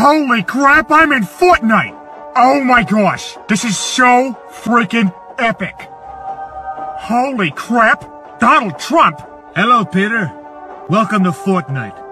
Holy crap, I'm in Fortnite! Oh my gosh, this is so freaking epic! Holy crap, Donald Trump! Hello, Peter. Welcome to Fortnite.